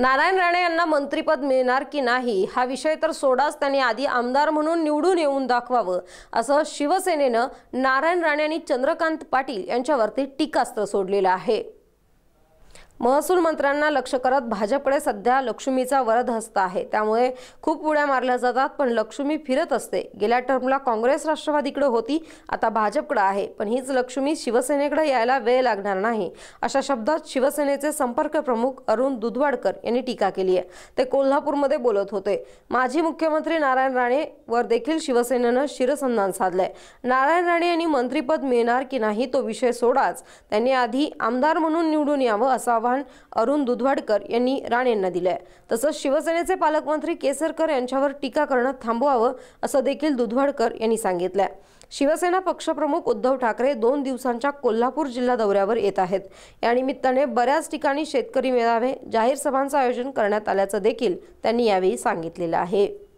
नारायण राणे यांना मंत्रीपद मिळणार की नाही हा विषय तर सोडाच त्यांनी आधी आमदार म्हणून निवडून येऊन दाखवावं असं शिवसेनेनं नारायण राणे आणि चंद्रकांत पाटील यांच्यावरती टीकास्त्र सोडलेलं आहे. महसूल मंत्र्यांना लक्ष करत भाजपकडे सध्या लक्ष्मीचा वरद हस्त आहे. त्यामुळे खूप उड्या मारल्या जातात पण लक्ष्मी फिरत असते. गेल्या टर्मला काँग्रेस राष्ट्रवादीकडे होती आता भाजपकडे आहे. पण हीच लक्ष्मी शिवसेनेकडे यायला वेळ लागणार नाही. अशा शब्दात शिवसेनेचे संपर्क प्रमुख अरुण दुधवाडकर यांनी टीका केली आहे. ते कोल्हापूरमध्ये बोलत होते. माजी मुख्यमंत्री नारायण राणे वर देखील शिवसेनेनं शिरसंधान साधलंय. नारायण राणे यांनी मंत्रीपद मिळणार की नाही तो विषय सोडाच. त्यांनी आधी आमदार म्हणून निवडून यावं असं आवाहन अरुण दुधवाडकर यांनी राणेंना दिलंय. तसंच शिवसेनेचे पालकमंत्री केसरकर यांच्यावर टीका करणं थांबवावं असं देखील दुधवाडकर यांनी सांगितलंय. शिवसेना पक्षप्रमुख उद्धव ठाकरे दोन दिवसांच्या कोल्हापूर जिल्हा दौऱ्यावर येत आहेत. या निमित्ताने बऱ्याच ठिकाणी शेतकरी मेळावे जाहीर सभांचं आयोजन करण्यात आल्याचं देखील त्यांनी यावेळी सांगितलेलं आहे.